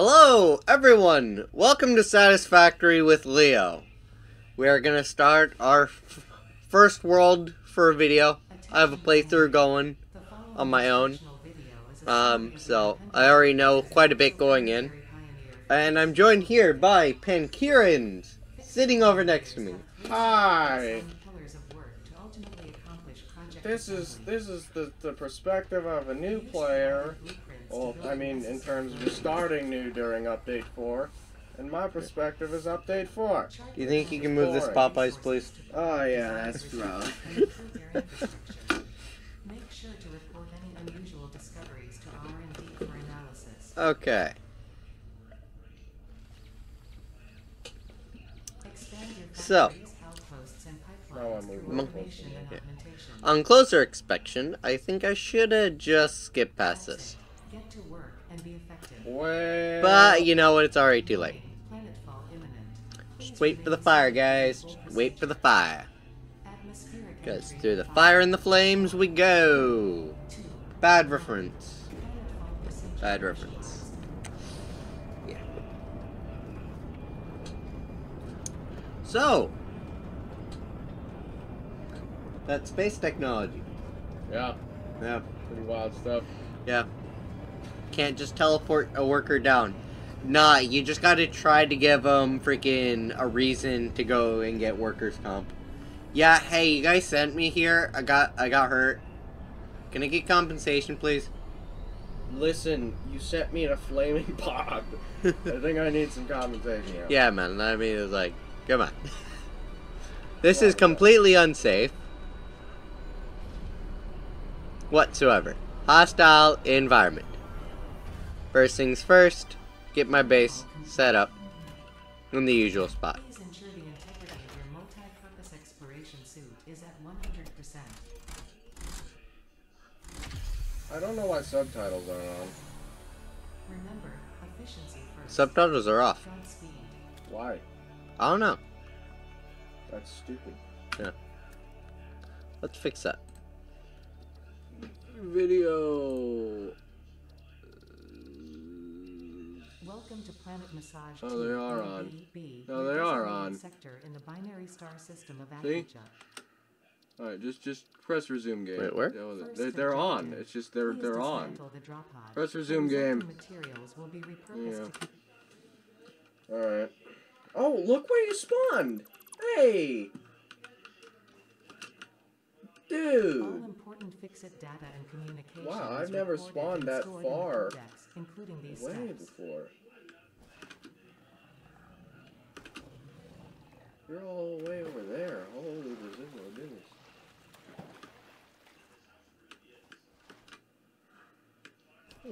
Hello, everyone! Welcome to Satisfactory with Leo. We are gonna start our f- first world for a video. I have a playthrough going on my own. Um, so I already know quite a bit going in. And I'm joined here by Pankirans, sitting over next to me. Hi. This is this is the, the perspective of a new player. Well, I mean, in terms of starting new during update four, and my perspective is update four. Do you think you can move this Popeyes, please? Oh yeah, that's rough. Make sure to report any unusual discoveries to R&D for analysis. Okay. So. factories, outposts, and Now I'm pipelines through moving automation closer, and yeah. augmentation. On closer inspection, I think I should have just skipped past this. Get to work and be effective. Well, But you know what? It's already too late. Planetfall imminent. Just wait for the fire, guys. Just wait for the fire. Because through the fire and the flames we go. Bad reference. Bad reference. Yeah. So. That space technology. yeah, Yeah. pretty wild stuff. Yeah. Can't just teleport a worker down. Nah, you just gotta try to give them freaking a reason to go and get workers' comp. Yeah, hey, you guys sent me here. I got I got hurt. Can I get compensation, please? Listen, you sent me in a flaming pod. I think I need some compensation. here. Yeah, man. I mean, it's like, come on. this is completely unsafe. Whatsoever. Hostile environment. First things first, get my base set up in the usual spot. Please ensure the integrity of your multi-purpose exploration suit is at 100%. I don't know why subtitles aren't on. Remember, efficiency first. Subtitles are off. Why? I don't know. That's stupid. Yeah. Let's fix that. Video. Welcome to Planet Massage. Oh, they are on. B, Oh, they are on. Sector in the binary star system of See? All right, just just press resume game. Wait, where? Deal with it. First They, they're on. It's just they're they're on. the drop pod. Press resume resulting game. Materials will be repurposed Yeah. to All right. Oh, look where you spawned. Hey. all Dude. important fix-it data and communications. Wow, I've never spawned that stored in the far. codex, including these Way steps. before. You're all the way over there. Holy oh, residual goodness.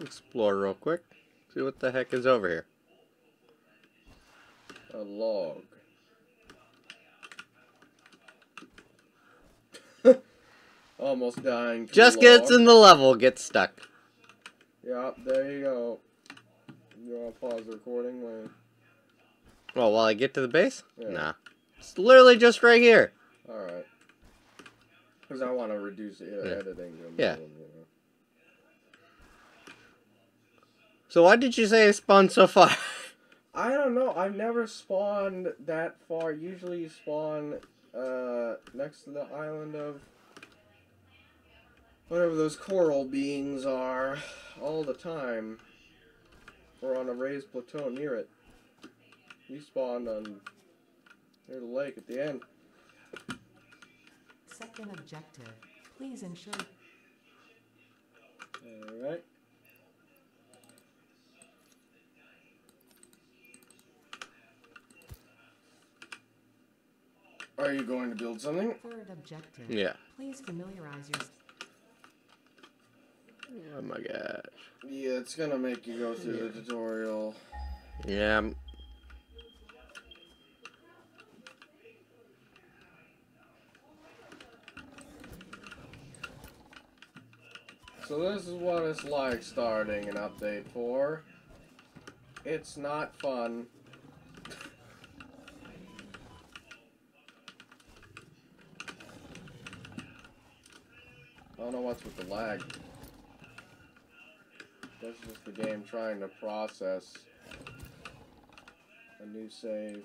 Explore real quick. See what the heck is over here. A log. Almost dying. Just gets in the level, gets stuck. Yeah, there you go. You wanna pause the recording? Wait. Well, while I get to the base? Yeah. Nah. It's literally just right here. Alright. Because I want to reduce the Yeah. editing. Yeah. minimum, you know. So why did you say I spawned so far? I don't know. I've never spawned that far. Usually you spawn uh, next to the island of whatever those coral beings are all the time. Or on a raised plateau near it. You spawned on near the lake at the end. Second objective. Please ensure Alright. Are you going to build something? third objective. yeah. Please familiarize your Oh my gosh. Yeah, it's gonna make you go through the tutorial. Yeah. So this is what it's like starting an update for. It's not fun. I don't know what's with the lag. That's just the game trying to process a new save.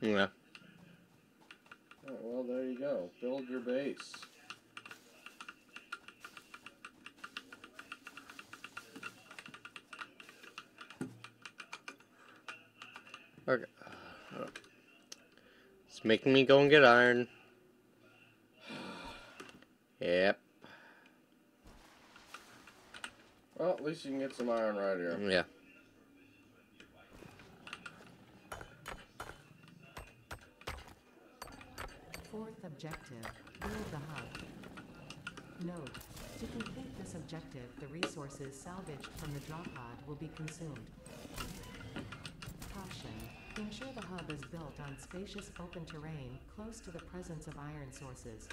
Yeah. Well, there you go. Build your base. Okay. It's making me go and get iron. Yep. Well, at least you can get some iron right here. Yeah. Fourth objective, build the hub. Note, to complete this objective, the resources salvaged from the drop pod will be consumed. Caution, ensure the hub is built on spacious open terrain close to the presence of iron sources.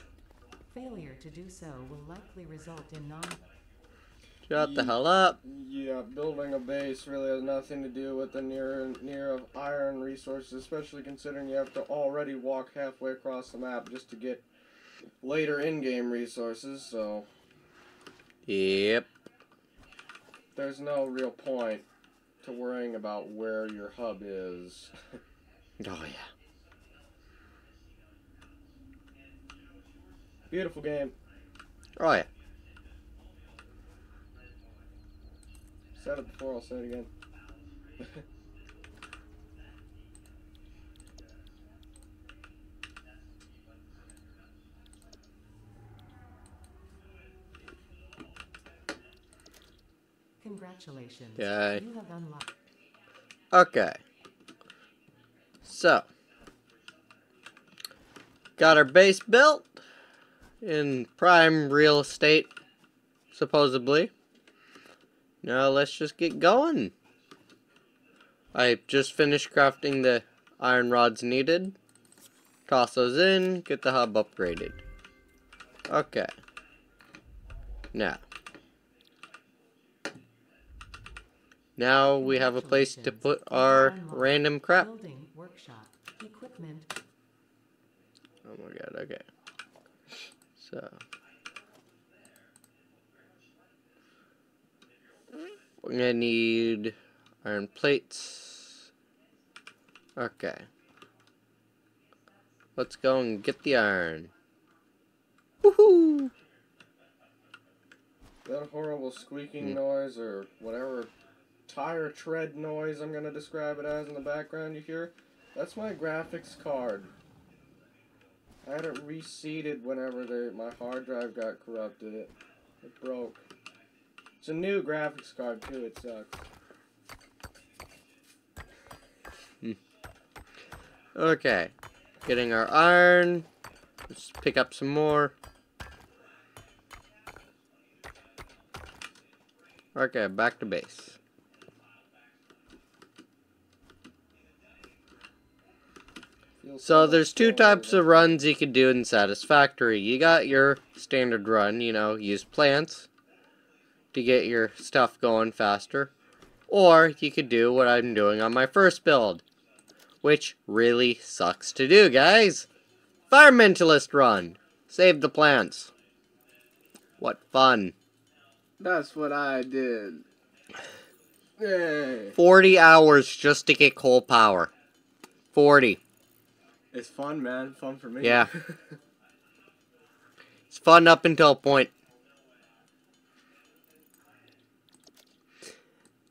Failure to do so will likely result in non- Shut the hell up. Yeah, building a base really has nothing to do with the near near of iron resources, especially considering you have to already walk halfway across the map just to get later in-game resources. So Yep. there's no real point to worrying about where your hub is. Oh yeah. Beautiful game. Oh yeah. Said it before, I'll say it again. Congratulations. Yay. You have unlocked. Okay. So. Got our base built in prime real estate, supposedly. Now let's just get going. I just finished crafting the iron rods needed. Toss those in, get the hub upgraded. Okay. Now. Now we have a place to put our random crap. Oh my god, okay. So. We're gonna need iron plates. Okay. Let's go and get the iron. Woohoo! That horrible squeaking Hmm. noise or whatever tire tread noise I'm gonna describe it as in the background you hear, that's my graphics card. I had it reseated whenever they, my hard drive got corrupted. It, it broke. It's a new graphics card too. It sucks. Hmm. Okay. Getting our iron. Let's pick up some more. Okay, back to base. So there's two types of runs you can do in Satisfactory. You got your standard run, you know, use plants to get your stuff going faster. Or you could do what I'm doing on my first build, which really sucks to do, guys. Environmentalist run. Save the plants. What fun. That's what I did. Yay. 40 hours just to get coal power. 40. It's fun, man. Fun for me. Yeah. It's fun up until a point.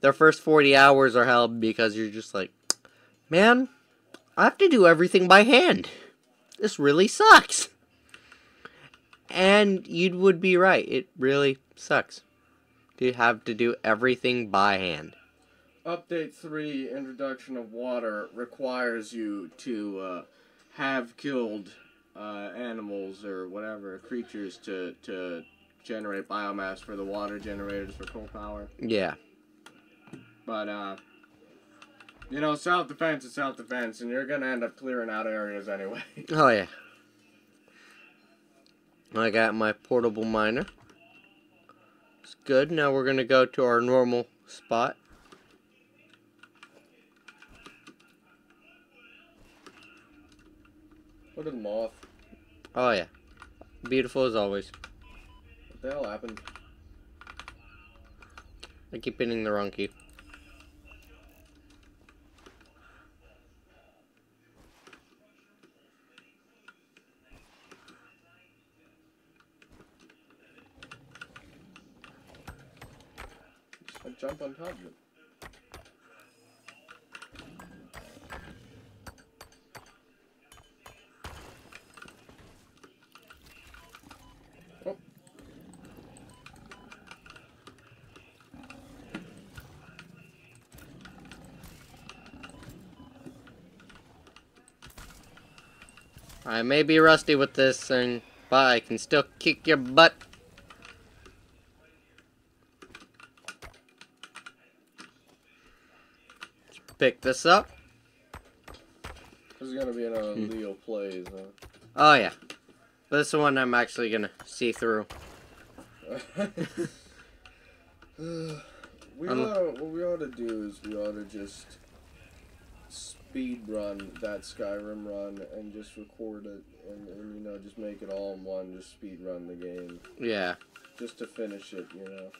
The first 40 hours are hell because you're just like, man, I have to do everything by hand. This really sucks. And you would be right. It really sucks to have to do everything by hand. Update 3 Introduction of Water requires you to uh, have killed uh, animals or whatever creatures to, to generate biomass for the water generators for coal power. Yeah. But, uh, you know, self defense is self defense, and you're gonna end up clearing out areas anyway. Oh, yeah. I got my portable miner. It's good. Now we're going to go to our normal spot. Look at the moth. Oh, yeah. Beautiful as always. What the hell happened? I keep hitting the wrong key. I jump on top of it. Oh. I may be rusty with this thing, but I can still kick your butt. Pick this up. This is gonna be another Hmm. Leo plays, Oh yeah. This one I'm actually gonna see through. we Um, ought what we ought to do is we ought to just speed run that Skyrim run and just record it and, and you know just make it all in one, just speed run the game. Yeah. Just to finish it, you know.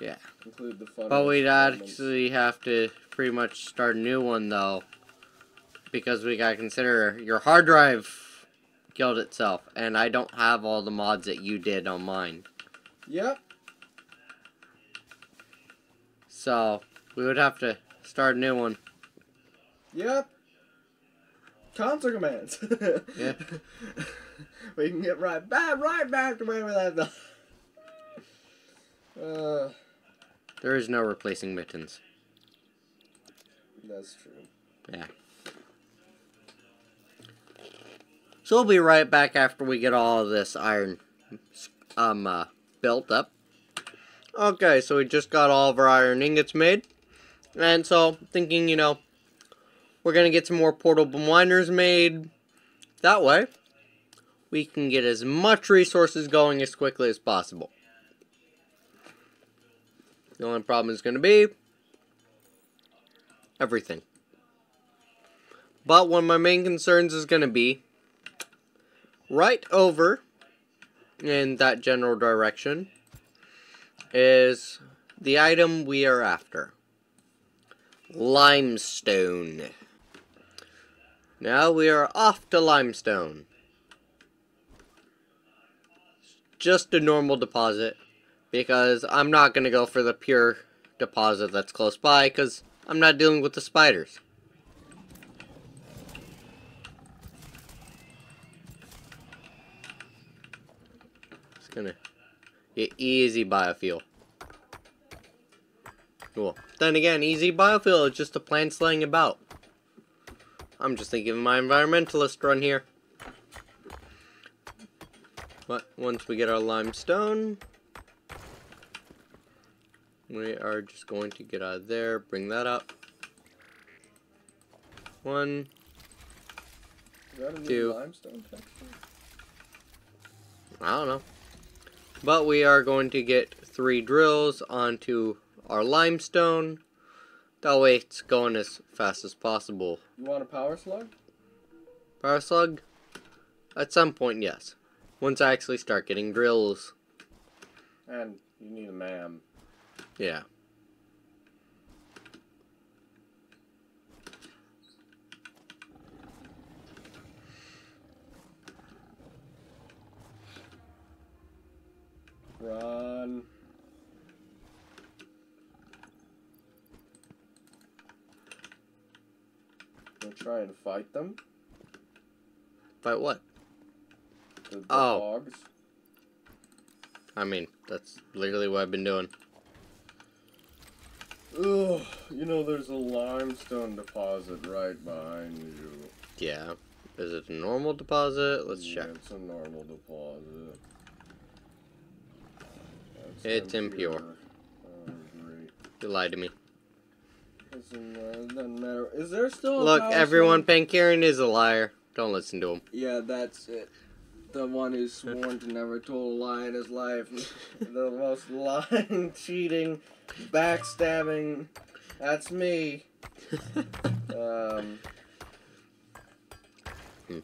Yeah. Include the fun. But we'd actually have to pretty much start a new one though. Because we gotta consider your hard drive killed itself. And I don't have all the mods that you did on mine. Yep. So we would have to start a new one. Yep. Console commands. Yeah. we can get right back, right back to where we left off. Uh, There is no replacing mittens. that's true. Yeah. So we'll be right back after we get all of this iron um uh, built up. Okay, so we just got all of our iron ingots made. And so thinking, you know, we're gonna get some more portable miners made. That way, we can get as much resources going as quickly as possible. The only problem is gonna be everything. But one of my main concerns is going to be right over in that general direction is the item we are after. Limestone. Now we are off to limestone. Just a normal deposit because I'm not going to go for the pure deposit that's close by because I'm not dealing with the spiders. It's gonna get easy biofuel. Cool. Then again, easy biofuel is just a plant slaying about. I'm just thinking of my environmentalist run here. But once we get our limestone, we are just going to get out of there, bring that up. One, Is that a Two. limestone texture? I don't know. But we are going to get three drills onto our limestone. That way it's going as fast as possible. You want a power slug? Power slug? At some point, yes. Once I actually start getting drills. And you need a mam. Yeah. Run. We're trying to fight them. Fight what? The, the Oh. dogs. I mean, that's literally what I've been doing. Ugh, you know there's a limestone deposit right behind you. Yeah. Is it a normal deposit? Let's yeah, check. It's a normal deposit. That's It's impure. Oh, great. You lied to me. Doesn't, matter. Is there still a Look, everyone? Pankierin is a liar. Don't listen to him. Yeah, that's it. The one who's sworn to never told a lie in his life. the most lying, cheating, backstabbing. That's me. Um. Hmm.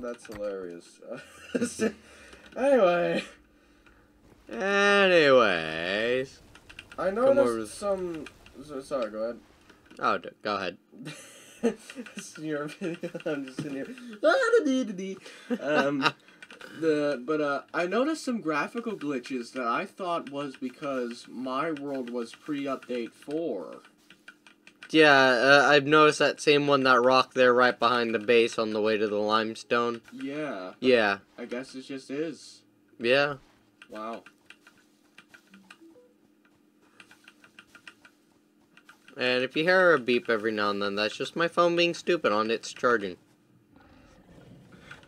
That's hilarious. anyway, Anyways. I over noticed the- some. Sorry, go ahead. Oh, go ahead. Your video. I'm just sitting here. Um, the but uh, I noticed some graphical glitches that I thought was because my world was pre-update four. Yeah, uh, I've noticed that same one that rock there right behind the base on the way to the limestone. Yeah, Yeah, I guess it just is. yeah. Wow. And if you hear a beep every now and then, that's just my phone being stupid on its charging.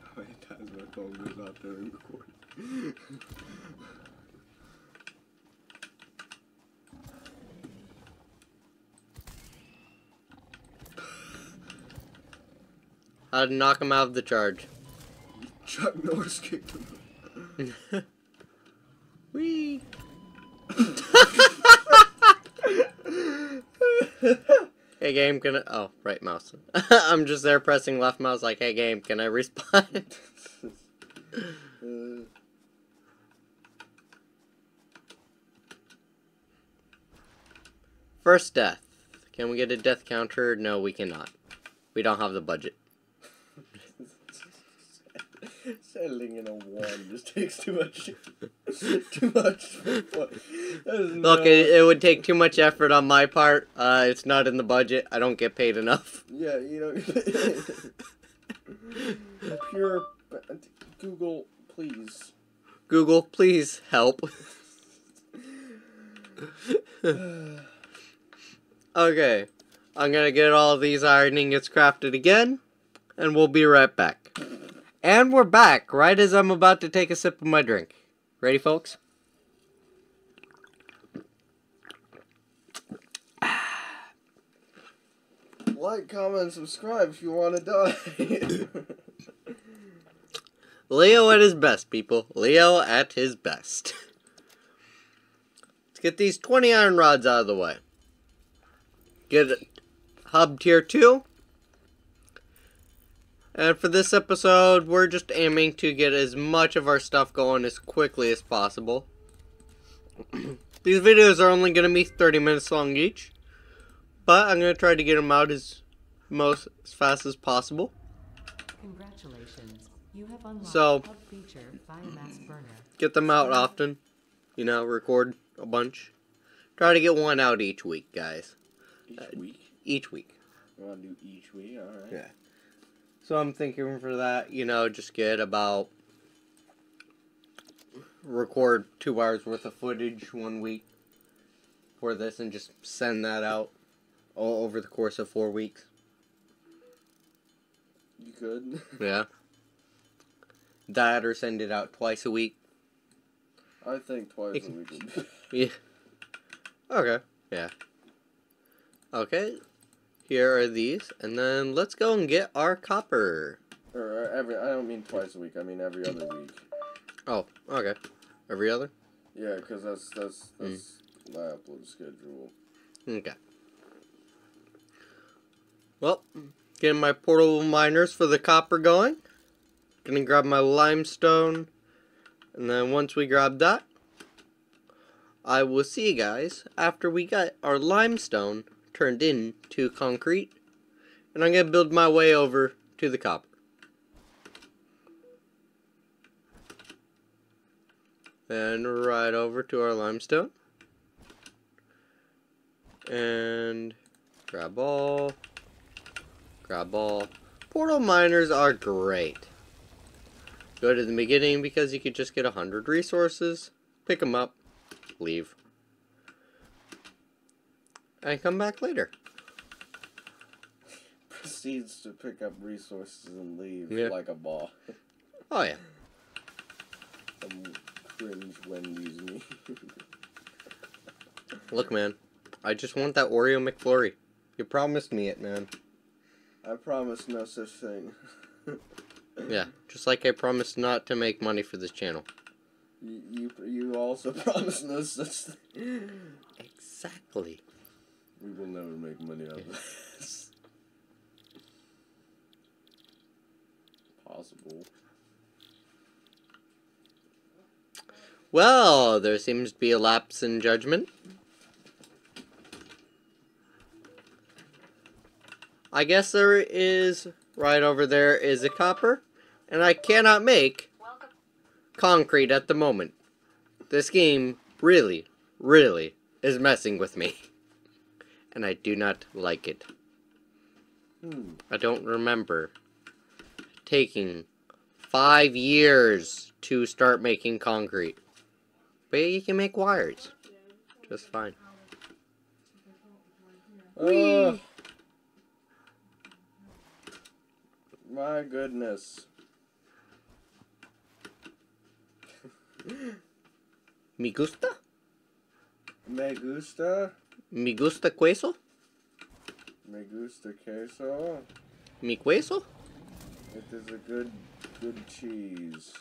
How many times my phone goes out there and record? I'd knock him out of the charge. Chuck Norris kicked him. Whee! Hey game, can I? Oh, right mouse. I'm just there pressing left mouse, like, hey game, can I respawn? Uh, First death. Can we get a death counter? No, we cannot. We don't have the budget. Settling in a one just takes too much. too much. Look, it, it would take too much effort on my part. Uh, it's not in the budget. I don't get paid enough. Yeah, you know. pure. Google, please. Google, please help. okay, I'm gonna get all these ironing ingots crafted again, and we'll be right back. And we're back, right as I'm about to take a sip of my drink. Ready, folks? Like, comment, subscribe if you want to die. Leo at his best, people. Leo at his best. Let's get these 20 iron rods out of the way. Get hub tier 2. And for this episode, we're just aiming to get as much of our stuff going as quickly as possible. These videos are only going to be 30 minutes long each. But I'm going to try to get them out as most as fast as possible. Congratulations. You have unlocked So- hub feature biomass burner. get them out often. You know, record a bunch. Try to get one out each week, guys. Each uh, week. Each week. You want to do each week? Alright. Yeah. So I'm thinking for that, you know, just get about record two hours worth of footage one week for this and just send that out all over the course of four weeks. You could. Yeah. That or send it out twice a week. I think twice a week would be. Yeah. Okay. Yeah. Okay. Here are these, and then let's go and get our copper. Or uh, every. I don't mean twice a week. I mean every other week. Oh, okay. Every other? Yeah, because that's that's that's my upload schedule. Okay. Well, getting my portable miners for the copper going. Gonna grab my limestone, and then once we grab that, I will see you guys after we got our limestone turned into concrete, and I'm gonna build my way over to the copper. Then right over to our limestone. And grab all. Grab all. Portal miners are great. Go to the beginning because you could just get a hundred resources, pick them up, leave, and come back later. Proceeds to pick up resources and leave Yeah. like a ball. Oh yeah. Some cringe Wendy's me. Look, man. I just want that Oreo McFlurry. You promised me it, man. I promise no such thing. Yeah, just like I promised not to make money for this channel. You you, you also promise no such thing. Exactly. We will never make money out of this. Possible. Well, there seems to be a lapse in judgment. I guess there is, right over there is a copper, and I cannot make concrete at the moment. This game really, really is messing with me. And I do not like it. Hmm. I don't remember taking five years to start making concrete. But you can make wires. Just fine. Ugh. my goodness. Me gusta? Me gusta. Me gusta queso? Me gusta queso. Mi queso? It is a good, good cheese.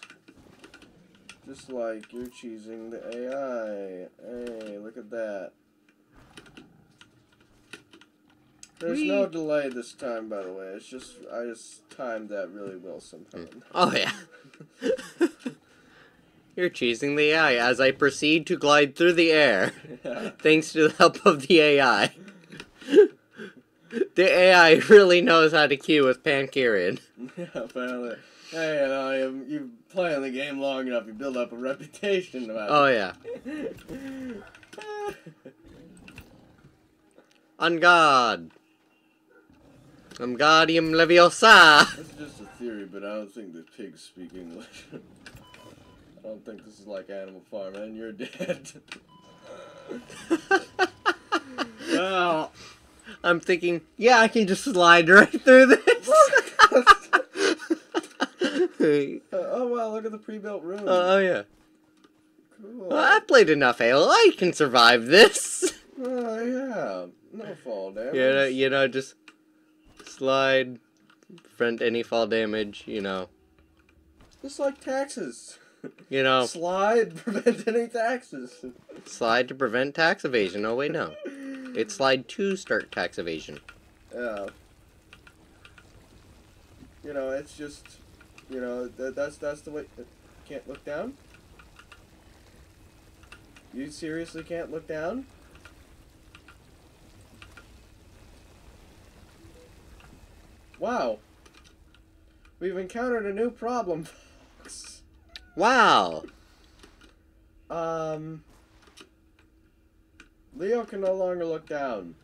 Just like you're cheesing the AI. Hey, look at that. There's no delay this time, by the way. It's just I just timed that really well somehow. Oh, yeah. You're cheesing the AI as I proceed to glide through the air, thanks to the help of the AI. the AI really knows how to queue with Pankierin. yeah, apparently. Hey, you know, you, you play the game long enough, you build up a reputation about Oh, yeah. On God. On Guardium Leviosa. That's just a theory, but I don't think the pigs speak English. I don't think this is like Animal Farm, and you're dead. oh, I'm thinking, yeah, I can just slide right through this. Uh, oh wow, look at the pre-built room. Uh, oh, yeah. cool. Well, I played enough Halo. I can survive this. Oh yeah, no fall damage. You know, you know, just slide, prevent any fall damage. You know, Just like taxes. You know, Slide, to prevent any taxes. slide to prevent tax evasion. Oh wait, no, it's slide to start tax evasion. Yeah. You know, it's just, you know, that, that's that's the way. Can't look down. You seriously can't look down? Wow. We've encountered a new problem. Wow. Um. Leo can no longer look down.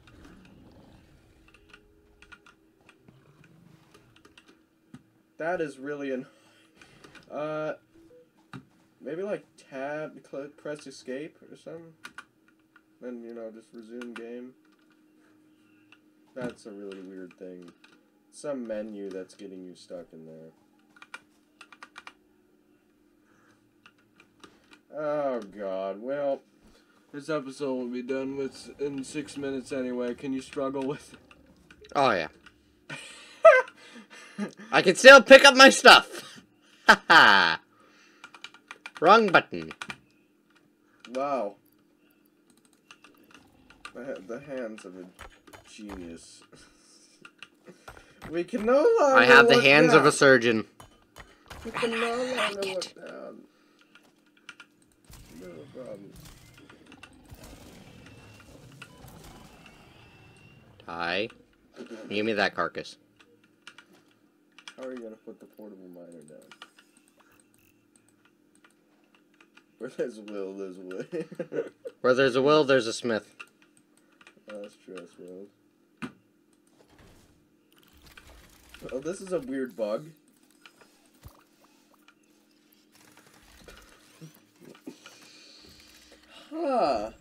That is really an. Uh. Maybe like tab, press escape or something. Then, you know, just resume game. That's a really weird thing. Some menu that's getting you stuck in there. Oh god. Well, this episode will be done with in six minutes anyway. Can you struggle with? Oh yeah. I can still pick up my stuff. Haha. Wrong button. Wow. The, hands of a genius. we can no longer. I have the look hands of a surgeon. We can no longer like look it. down. No problem. Give me that carcass. How are you gonna put the portable miner down? Where there's a will, there's a way. Where there's a will, there's a smith. Oh, that's true, that's real. Oh, this is a weird bug. Huh.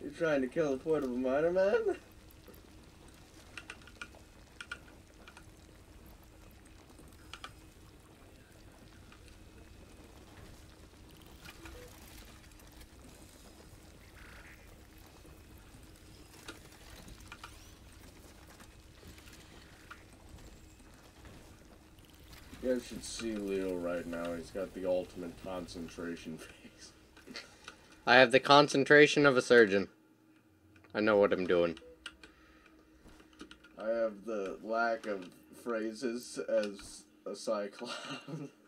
You're trying to kill the portable miner man? You guys should see Leo right now. He's got the ultimate concentration face. I have the concentration of a surgeon. I know what I'm doing. I have the lack of phrases as a cyclops.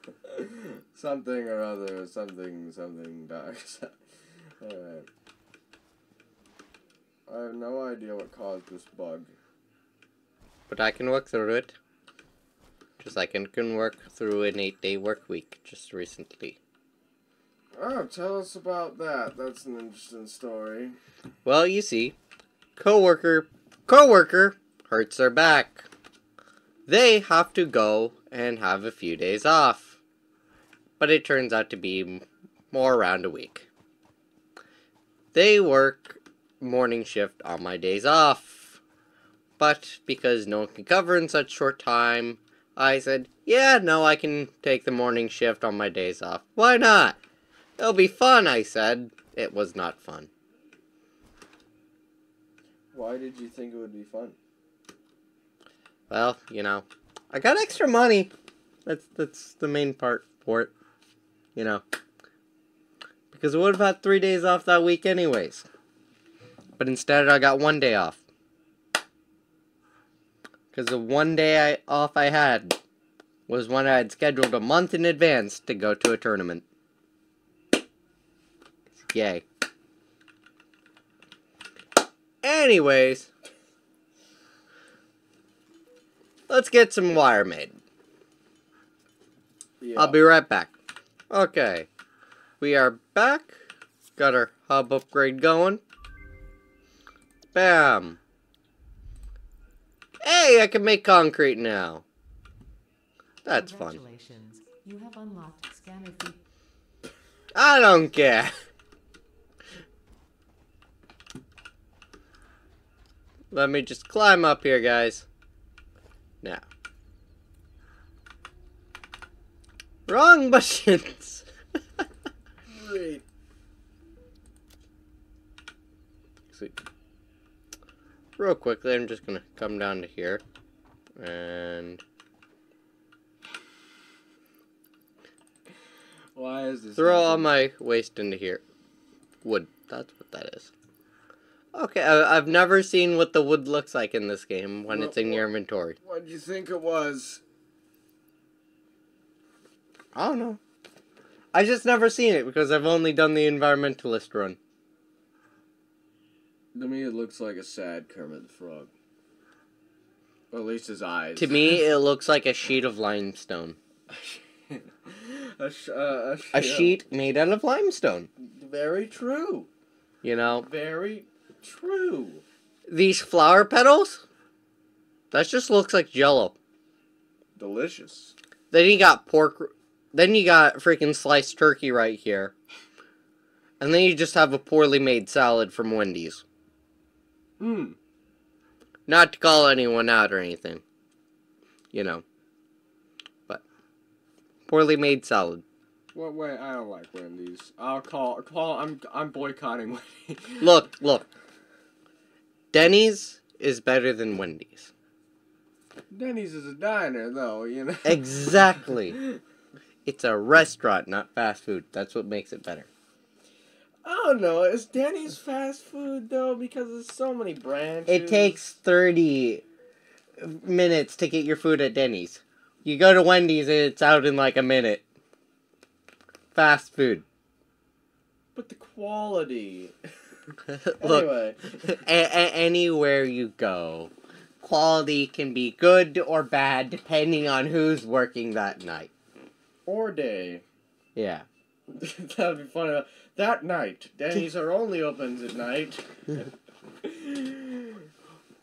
something or other, something, something dark. Alright. I have no idea what caused this bug. But I can work through it. Just like I can work through an eight day work week just recently. Oh, tell us about that. That's an interesting story. Well, you see, coworker, coworker hurts their back. They have to go and have a few days off. But it turns out to be more around a week. They work morning shift on my days off. But because no one can cover in such short time, I said, yeah, no, I can take the morning shift on my days off. Why not? It'll be fun, I said. It was not fun. Why did you think it would be fun? Well, you know, I got extra money. That's that's the main part for it. You know, because I would have had three days off that week anyways. But instead, I got one day off. Because the one day I off I had was when I had scheduled a month in advance to go to a tournament. Yay. Anyways, let's get some wire made. Yeah. I'll be right back. Okay. We are back. Got our hub upgrade going. Bam. Hey, I can make concrete now. That's fun. You have unlocked scanner. I don't care. Let me just climb up here, guys. Now. Wrong buttons. Great. Sweet. Real quickly, I'm just gonna come down to here and Why is this? throw all my waste into here. Wood. That's what that is. Okay, I, I've never seen what the wood looks like in this game when it's in your inventory. What do you think it was? I don't know. I just never seen it because I've only done the environmentalist run. To me, it looks like a sad Kermit the Frog. Or at least his eyes. To me, it looks like a sheet of limestone. a, sh- uh, a, sh- A sheet made out of limestone. Very true. You know, Very true. these flower petals. That just looks like jello. Delicious. Then you got pork. Then you got freaking sliced turkey right here. And then you just have a poorly made salad from Wendy's. Hmm. Not to call anyone out or anything. You know. But poorly made salad. What way? I don't like Wendy's. I'll call. Call. I'm. I'm boycotting Wendy's. Look, look. Denny's is better than Wendy's. Denny's is a diner, though. You know. Exactly. It's a restaurant, not fast food. That's what makes it better. I don't know. It's Denny's fast food though? Because there's so many branches. It takes 30 minutes to get your food at Denny's. You go to Wendy's and it's out in like a minute. Fast food. But the quality. Look, a- anywhere you go, quality can be good or bad depending on who's working that night. Or day. Yeah. That'd be funny. That night, Denny's are only opens at night.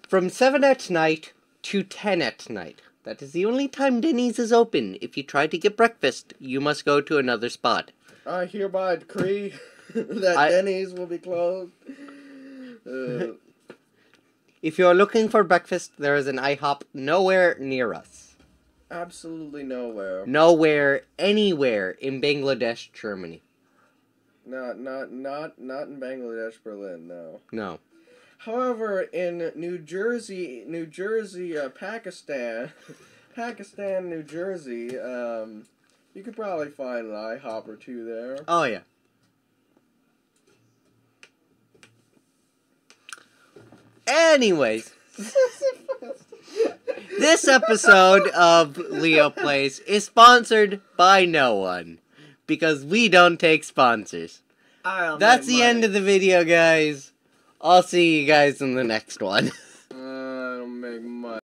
From 7 at night to 10 at night. That is the only time Denny's is open. If you try to get breakfast, you must go to another spot. I hereby decree that I- Denny's will be closed. Uh, If you are looking for breakfast, there is an IHOP nowhere near us. absolutely nowhere. Nowhere, anywhere in Bangladesh, Germany. Not, not, not, not in Bangladesh, Berlin. No. No. However, in New Jersey, New Jersey, uh, Pakistan, Pakistan, New Jersey, um, you could probably find an IHOP or two there. Oh, yeah. Anyways, This episode of Leo Plays is sponsored by no one because we don't take sponsors. I'll That's the end of the video, guys. I'll see you guys in the next one.